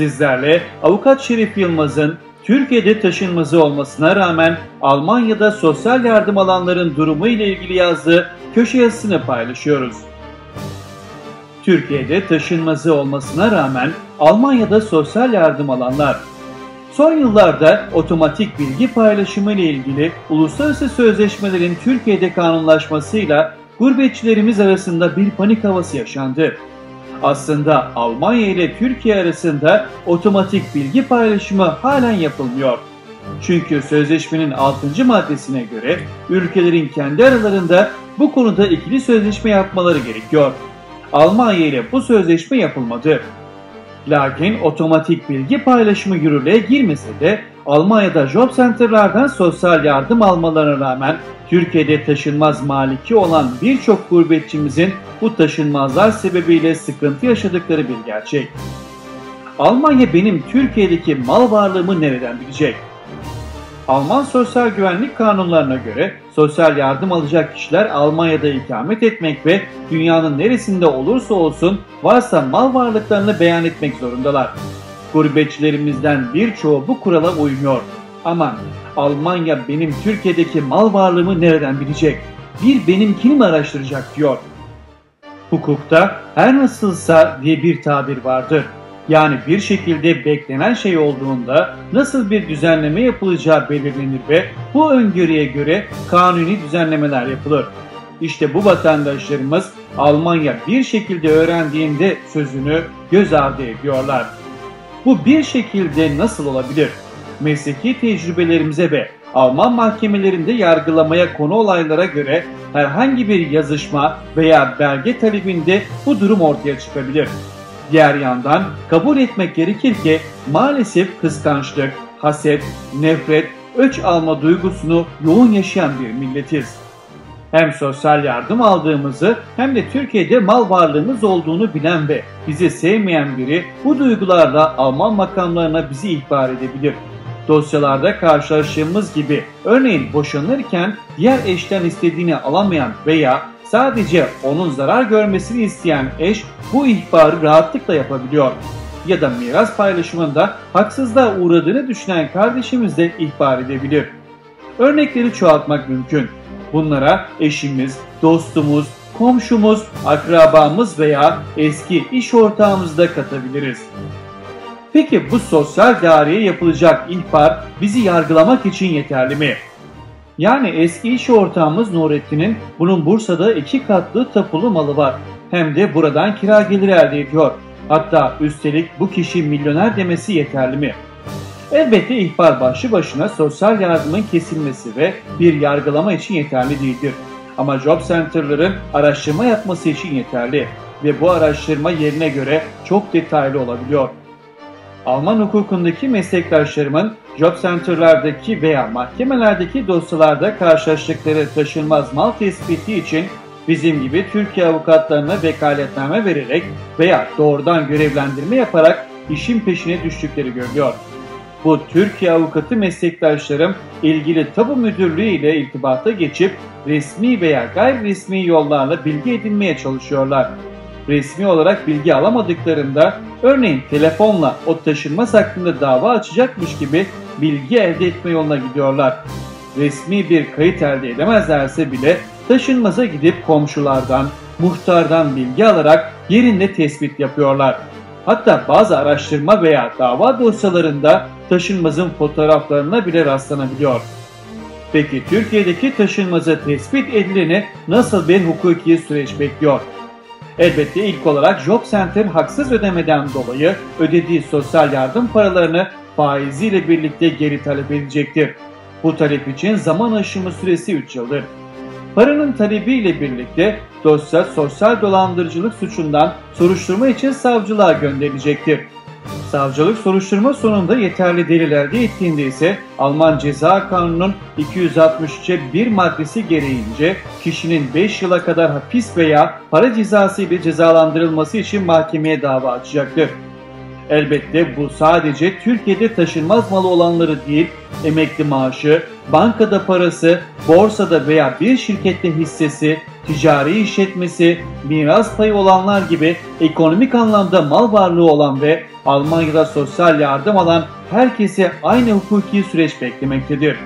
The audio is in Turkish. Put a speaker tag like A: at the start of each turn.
A: Sizlerle Avukat Şerif Yılmaz'ın Türkiye'de taşınmazı olmasına rağmen Almanya'da sosyal yardım alanların durumu ile ilgili yazdığı köşe yazısını paylaşıyoruz. Türkiye'de taşınmazı olmasına rağmen Almanya'da sosyal yardım alanlar Son yıllarda otomatik bilgi paylaşımı ile ilgili uluslararası sözleşmelerin Türkiye'de kanunlaşmasıyla gurbetçilerimiz arasında bir panik havası yaşandı. Aslında Almanya ile Türkiye arasında otomatik bilgi paylaşımı halen yapılmıyor. Çünkü sözleşmenin 6. maddesine göre ülkelerin kendi aralarında bu konuda ikili sözleşme yapmaları gerekiyor. Almanya ile bu sözleşme yapılmadı. Lakin otomatik bilgi paylaşımı yürürlüğe girmese de Almanya'da job center'lardan sosyal yardım almalarına rağmen Türkiye'de taşınmaz maliki olan birçok gurbetçimizin bu taşınmazlar sebebiyle sıkıntı yaşadıkları bir gerçek. Almanya benim Türkiye'deki mal varlığımı nereden bilecek? Alman sosyal güvenlik kanunlarına göre sosyal yardım alacak kişiler Almanya'da ikamet etmek ve dünyanın neresinde olursa olsun varsa mal varlıklarını beyan etmek zorundalar. Gurbetçilerimizden birçoğu bu kurala uymuyor. Aman Almanya benim Türkiye'deki mal varlığımı nereden bilecek? Bir benimkini mi araştıracak diyor. Hukukta her nasılsa diye bir tabir vardır. Yani bir şekilde beklenen şey olduğunda nasıl bir düzenleme yapılacağı belirlenir ve bu öngörüye göre kanuni düzenlemeler yapılır. İşte bu vatandaşlarımız Almanya bir şekilde öğrendiğinde sözünü göz ardı ediyorlar. Bu bir şekilde nasıl olabilir? Mesleki tecrübelerimize ve Alman mahkemelerinde yargılamaya konu olaylara göre herhangi bir yazışma veya belge talebinde bu durum ortaya çıkabilir. Diğer yandan kabul etmek gerekir ki maalesef kıskançlık, haset, nefret, öç alma duygusunu yoğun yaşayan bir milletiz. Hem sosyal yardım aldığımızı hem de Türkiye'de mal varlığımız olduğunu bilen ve bizi sevmeyen biri bu duygularla Alman makamlarına bizi ihbar edebilir. Dosyalarda karşılaştığımız gibi örneğin boşanırken diğer eşten istediğini alamayan veya Sadece onun zarar görmesini isteyen eş bu ihbarı rahatlıkla yapabiliyor. Ya da miras paylaşımında haksızlığa uğradığını düşünen kardeşimiz de ihbar edebilir. Örnekleri çoğaltmak mümkün. Bunlara eşimiz, dostumuz, komşumuz, akrabamız veya eski iş ortağımızı da katabiliriz. Peki bu sosyal daireye yapılacak ihbar bizi yargılamak için yeterli mi? Yani eski iş ortağımız Nurettin'in bunun Bursa'da iki katlı tapulu malı var. Hem de buradan kira geliri elde ediyor. Hatta üstelik bu kişi milyoner demesi yeterli mi? Elbette ihbar başlı başına sosyal yardımın kesilmesi ve bir yargılama için yeterli değildir. Ama job center'ların araştırma yapması için yeterli ve bu araştırma yerine göre çok detaylı olabiliyor. Alman hukukundaki meslektaşlarımın job center'lardaki veya mahkemelerdeki dosyalarda karşılaştıkları taşınmaz mal tespiti için bizim gibi Türkiye avukatlarına vekaletname vererek veya doğrudan görevlendirme yaparak işin peşine düştükleri görülüyor. Bu Türkiye avukatı meslektaşlarım ilgili tabu müdürlüğü ile irtibata geçip resmi veya gayri resmi yollarla bilgi edinmeye çalışıyorlar resmi olarak bilgi alamadıklarında örneğin telefonla o taşınmaz hakkında dava açacakmış gibi bilgi elde etme yoluna gidiyorlar. Resmi bir kayıt elde edemezlerse bile taşınmaza gidip komşulardan, muhtardan bilgi alarak yerinde tespit yapıyorlar. Hatta bazı araştırma veya dava dosyalarında taşınmazın fotoğraflarına bile rastlanabiliyor. Peki Türkiye'deki taşınmazı tespit edileni nasıl bir hukuki süreç bekliyor? Elbette ilk olarak Job Center haksız ödemeden dolayı ödediği sosyal yardım paralarını faiziyle birlikte geri talep edecektir. Bu talep için zaman aşımı süresi 3 yıldır. Paranın talebiyle birlikte dosya sosyal dolandırıcılık suçundan soruşturma için savcılığa gönderilecektir. Savcılık soruşturma sonunda yeterli delil elde ettiğinde ise Alman Ceza Kanunu'nun 263'e bir maddesi gereğince kişinin 5 yıla kadar hapis veya para cezası ile cezalandırılması için mahkemeye dava açacaktır. Elbette bu sadece Türkiye'de taşınmaz malı olanları değil, emekli maaşı, bankada parası, borsada veya bir şirkette hissesi, ticari işletmesi, miras payı olanlar gibi ekonomik anlamda mal varlığı olan ve Almanya'da sosyal yardım alan herkese aynı hukuki süreç beklemektedir.